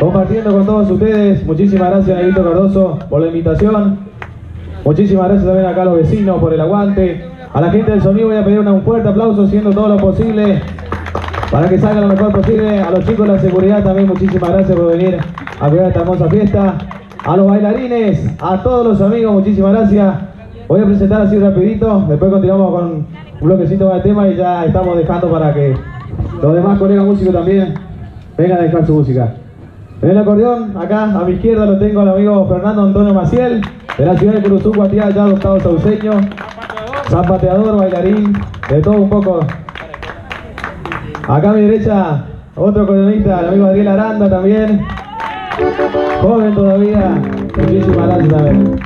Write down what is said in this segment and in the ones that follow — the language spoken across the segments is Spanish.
Compartiendo con todos ustedes. Muchísimas gracias, Negrito Cardoso, por la invitación. Muchísimas gracias también acá a los vecinos por el aguante. A la gente del sonido voy a pedir un fuerte aplauso, haciendo todo lo posible para que salga lo mejor posible. A los chicos de la seguridad también muchísimas gracias por venir a cuidar esta hermosa fiesta. A los bailarines, a todos los amigos, muchísimas gracias. Voy a presentar así rapidito, después continuamos con un bloquecito más de tema y ya estamos dejando para que los demás colegas músicos también vengan a dejar su música. En el acordeón, acá a mi izquierda lo tengo al amigo Fernando Antonio Maciel, de la ciudad de Curuzú, Guatía, ya adoptado sauceño, zapateador, bailarín, de todo un poco. Acá a mi derecha, otro acordeonista, el amigo Adriel Aranda también, joven todavía, muchísimas gracias también.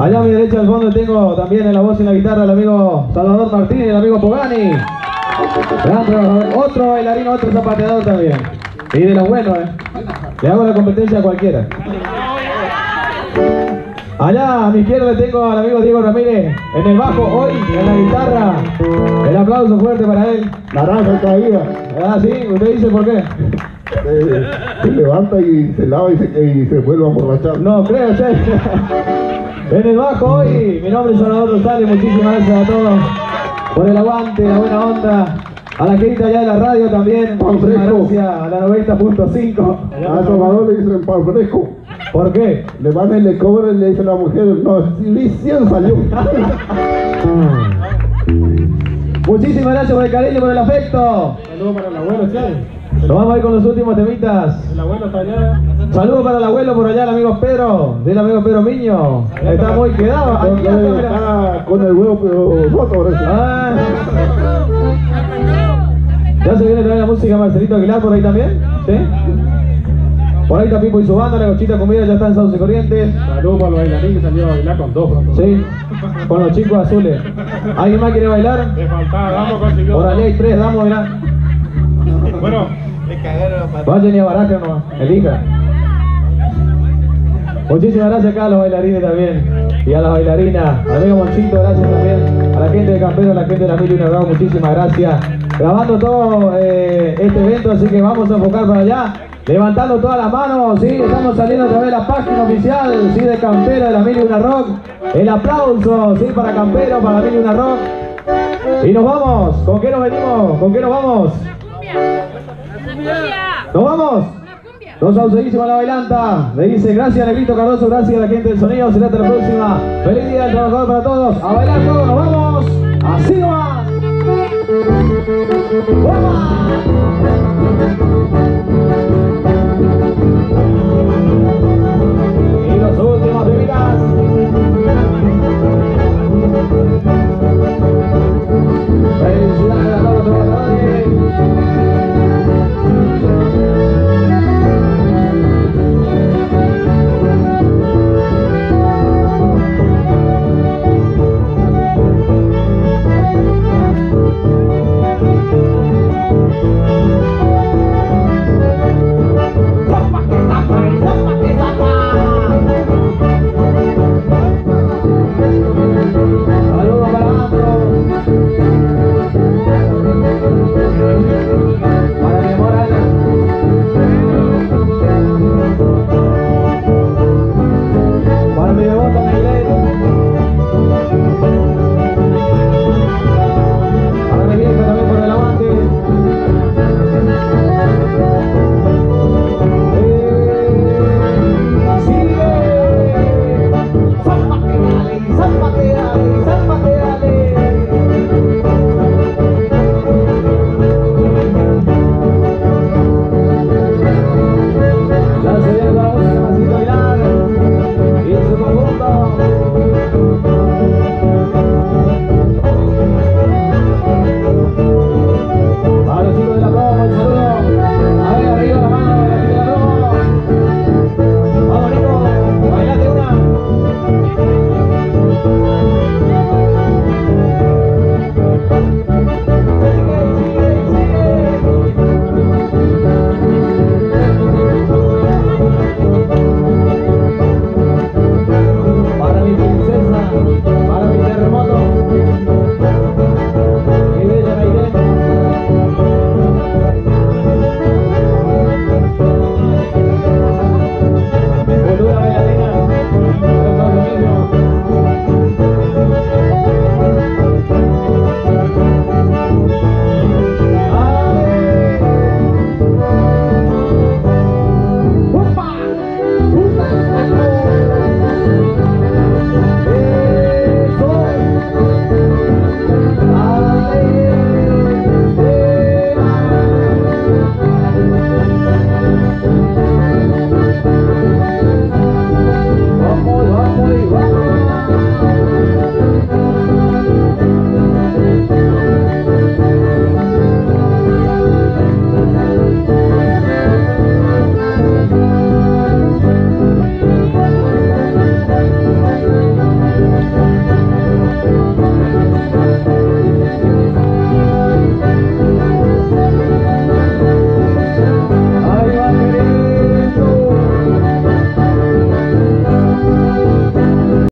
Allá a mi derecha al fondo tengo también en la voz y en la guitarra el amigo Salvador Martínez, el amigo Pogani. Otro bailarín, otro zapateador también. Y de los buenos, ¿eh? Le hago la competencia a cualquiera. Allá a mi izquierda le tengo al amigo Diego Ramírez en el bajo, hoy en la guitarra. El aplauso fuerte para él. La raza caída. Ah, sí, usted dice por qué. se levanta y se lava y se, y se vuelve a emborrachar. No, creo usted. En el bajo hoy, mi nombre es Salvador Rosales, muchísimas gracias a todos por el aguante, la buena onda. A la gente allá de la radio también, gracias a la 90.5. A Salvador le dicen pan fresco. ¿Por qué? Le van y le cobran y le dicen a la mujer, no, recién salió. muchísimas gracias por el cariño, y por el afecto. Saludos para el abuelo, Nos vamos a ir con los últimos temitas. El abuelo está allá. Saludos para el abuelo por allá, el amigo Pedro, del amigo Pedro Miño. Está muy quedado. Aquí está con el huevo pero roto, ah. ¿Ya se viene también la música Marcelito Aguilar por ahí también? ¿Sí? Por ahí está Pipo y su banda, la cochita comida ya está en Sauce Corrientes. Saludos para los bailarines que salieron a bailar con dos Sí, con los chicos azules. ¿Alguien más quiere bailar? Le faltaba, damos consiguió. Por allá hay tres, damos, mirá. Bueno, Vayan y a Baraja nomás, elija. Muchísimas gracias acá a los bailarines también y a las bailarinas. Amigo Monchito, gracias también. A la gente de Campero, a la gente de la Mil y muchísimas gracias. Grabando todo eh, este evento, así que vamos a enfocar para allá. Levantando todas las manos, sí, estamos saliendo a través de la página oficial, sí, de Campero, de la Mil y Rock. El aplauso, sí, para Campero, para Mil y Rock. Y nos vamos, ¿con qué nos venimos? ¿Con qué nos vamos? ¿Nos vamos? Los sauceísimos a la bailanta. Le dice gracias Negrito Cardoso, gracias a la gente del sonido. Será hasta la próxima. Feliz día del trabajador para todos. A bailar todos, nos vamos. Así nomás. ¡Vamos!